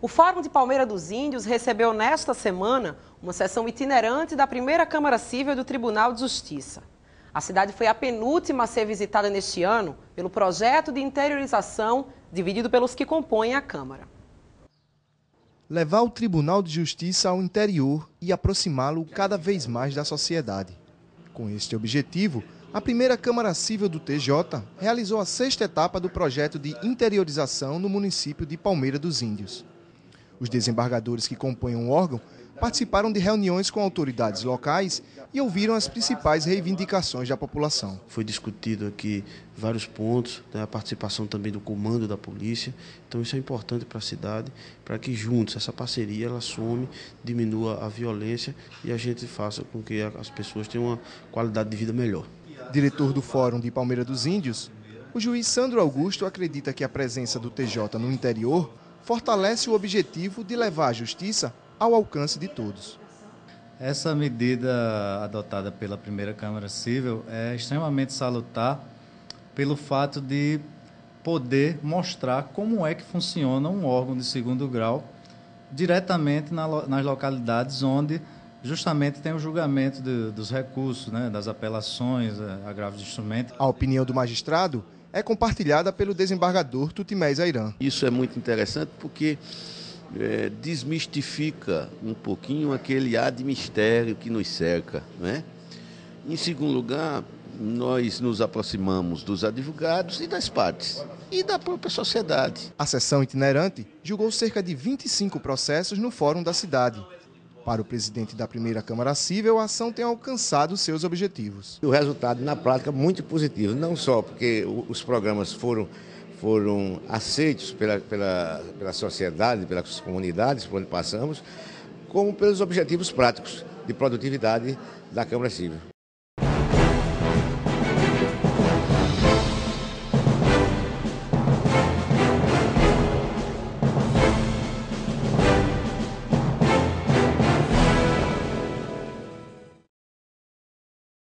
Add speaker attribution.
Speaker 1: O Fórum de Palmeira dos Índios recebeu nesta semana uma sessão itinerante da primeira Câmara Civil do Tribunal de Justiça. A cidade foi a penúltima a ser visitada neste ano pelo projeto de interiorização dividido pelos que compõem a Câmara.
Speaker 2: Levar o Tribunal de Justiça ao interior e aproximá-lo cada vez mais da sociedade. Com este objetivo, a primeira Câmara Civil do TJ realizou a sexta etapa do projeto de interiorização no município de Palmeira dos Índios. Os desembargadores que compõem o órgão participaram de reuniões com autoridades locais e ouviram as principais reivindicações da população.
Speaker 3: Foi discutido aqui vários pontos, né, a participação também do comando da polícia. Então isso é importante para a cidade, para que juntos essa parceria ela some, diminua a violência e a gente faça com que as pessoas tenham uma qualidade de vida melhor.
Speaker 2: Diretor do Fórum de Palmeira dos Índios, o juiz Sandro Augusto acredita que a presença do TJ no interior fortalece o objetivo de levar a justiça ao alcance de todos.
Speaker 4: Essa medida adotada pela primeira Câmara Civil é extremamente salutar pelo fato de poder mostrar como é que funciona um órgão de segundo grau diretamente nas localidades onde justamente tem o julgamento de, dos recursos, né, das apelações, eh, agravos de instrumento.
Speaker 2: A opinião do magistrado é compartilhada pelo desembargador Tutimés Airã.
Speaker 5: Isso é muito interessante porque é, desmistifica um pouquinho aquele ar de mistério que nos cerca. Né? Em segundo lugar, nós nos aproximamos dos advogados e das partes e da própria sociedade.
Speaker 2: A sessão itinerante julgou cerca de 25 processos no Fórum da cidade. Para o presidente da primeira Câmara Civil, a ação tem alcançado seus objetivos.
Speaker 6: O resultado, na prática, muito positivo, não só porque os programas foram, foram aceitos pela, pela, pela sociedade, pelas comunidades por onde passamos, como pelos objetivos práticos de produtividade da Câmara Civil.